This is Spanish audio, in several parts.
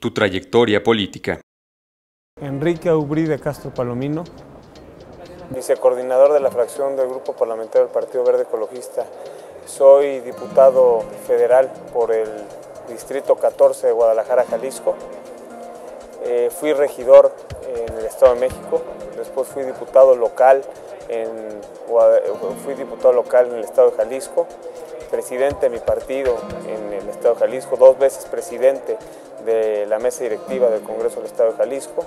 Tu trayectoria política. Enrique Aubrí de Castro Palomino. Vicecoordinador de la fracción del Grupo Parlamentario del Partido Verde Ecologista. Soy diputado federal por el Distrito 14 de Guadalajara, Jalisco. Eh, fui regidor en el Estado de México, después fui diputado local en, fui diputado local en el Estado de Jalisco, presidente de mi partido en el Estado de Jalisco, dos veces presidente de la mesa directiva del Congreso del Estado de Jalisco,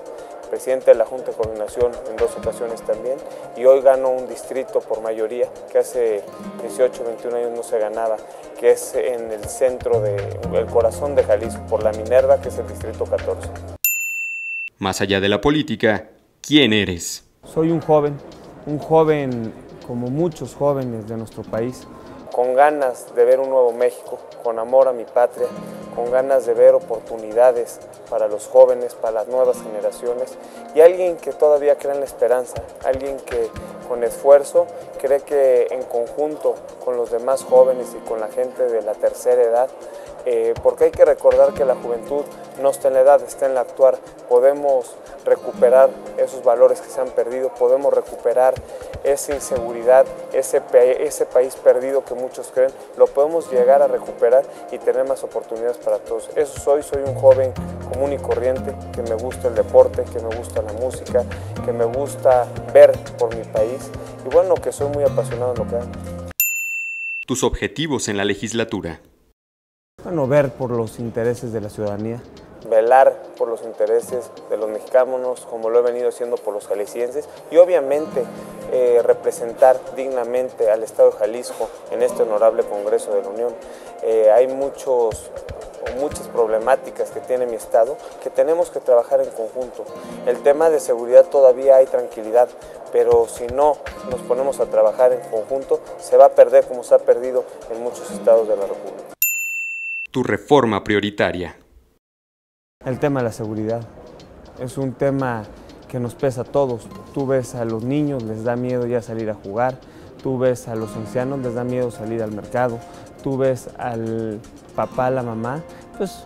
presidente de la Junta de Coordinación en dos ocasiones también, y hoy gano un distrito por mayoría, que hace 18, 21 años no se ganaba, que es en el centro, del corazón de Jalisco, por la Minerva, que es el distrito 14. Más allá de la política, ¿quién eres? Soy un joven, un joven como muchos jóvenes de nuestro país, con ganas de ver un nuevo México, con amor a mi patria, con ganas de ver oportunidades para los jóvenes, para las nuevas generaciones y alguien que todavía cree en la esperanza, alguien que con esfuerzo cree que en conjunto con los demás jóvenes y con la gente de la tercera edad eh, porque hay que recordar que la juventud no está en la edad, está en la actuar. Podemos recuperar esos valores que se han perdido, podemos recuperar esa inseguridad, ese, ese país perdido que muchos creen, lo podemos llegar a recuperar y tener más oportunidades para todos. Eso soy, soy un joven común y corriente, que me gusta el deporte, que me gusta la música, que me gusta ver por mi país y bueno, que soy muy apasionado en lo que hago. Tus objetivos en la legislatura. Bueno, ver por los intereses de la ciudadanía. Velar por los intereses de los mexicanos, como lo he venido haciendo por los jaliscienses, y obviamente eh, representar dignamente al Estado de Jalisco en este honorable Congreso de la Unión. Eh, hay muchos muchas problemáticas que tiene mi estado que tenemos que trabajar en conjunto. El tema de seguridad todavía hay tranquilidad, pero si no nos ponemos a trabajar en conjunto se va a perder como se ha perdido en muchos estados de la República tu reforma prioritaria? El tema de la seguridad. Es un tema que nos pesa a todos. Tú ves a los niños, les da miedo ya salir a jugar. Tú ves a los ancianos, les da miedo salir al mercado. Tú ves al papá, la mamá, pues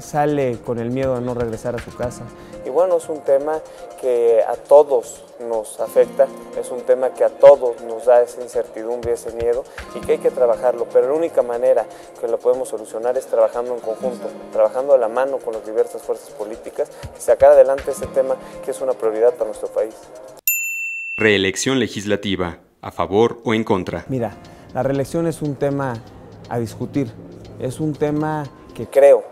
sale con el miedo de no regresar a su casa. Y bueno, es un tema que a todos nos afecta, es un tema que a todos nos da esa incertidumbre, ese miedo y que hay que trabajarlo, pero la única manera que lo podemos solucionar es trabajando en conjunto, trabajando a la mano con las diversas fuerzas políticas y sacar adelante ese tema que es una prioridad para nuestro país. Reelección legislativa, ¿a favor o en contra? Mira, la reelección es un tema a discutir, es un tema que creo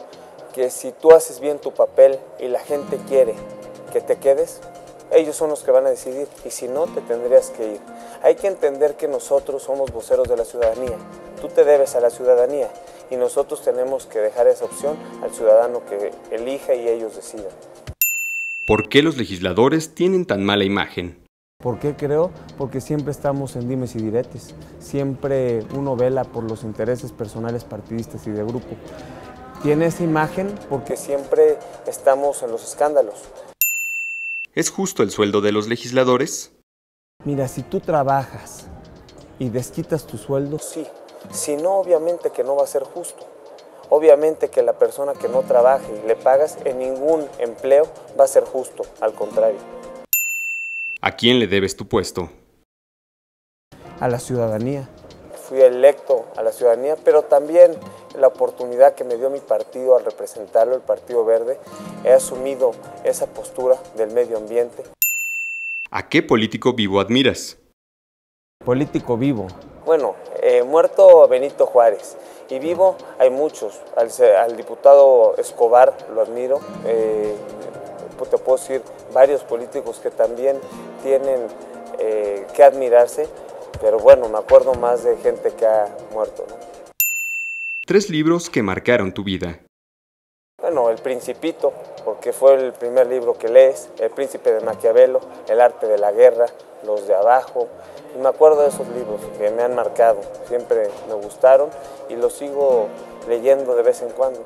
que si tú haces bien tu papel y la gente quiere que te quedes, ellos son los que van a decidir y si no, te tendrías que ir. Hay que entender que nosotros somos voceros de la ciudadanía. Tú te debes a la ciudadanía y nosotros tenemos que dejar esa opción al ciudadano que elija y ellos decidan. ¿Por qué los legisladores tienen tan mala imagen? ¿Por qué creo? Porque siempre estamos en dimes y diretes. Siempre uno vela por los intereses personales partidistas y de grupo tiene esa imagen porque siempre estamos en los escándalos. ¿Es justo el sueldo de los legisladores? Mira, si tú trabajas y desquitas tu sueldo... Sí, si no, obviamente que no va a ser justo. Obviamente que la persona que no trabaje y le pagas en ningún empleo va a ser justo, al contrario. ¿A quién le debes tu puesto? A la ciudadanía fui electo a la ciudadanía, pero también la oportunidad que me dio mi partido al representarlo, el Partido Verde, he asumido esa postura del medio ambiente. ¿A qué político vivo admiras? Político vivo. Bueno, eh, muerto Benito Juárez y vivo hay muchos. Al, diputado Escobar lo admiro. Eh, te puedo decir varios políticos que también tienen eh, que admirarse pero bueno, me acuerdo más de gente que ha muerto. Tres libros que marcaron tu vida. Bueno, El Principito, porque fue el primer libro que lees, El Príncipe de Maquiavelo, El Arte de la Guerra, Los de Abajo. Y me acuerdo de esos libros que me han marcado, siempre me gustaron y los sigo leyendo de vez en cuando.